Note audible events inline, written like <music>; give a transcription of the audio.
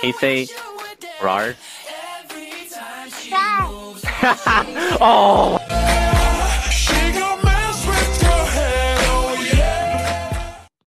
Can you say rar? <laughs> Oh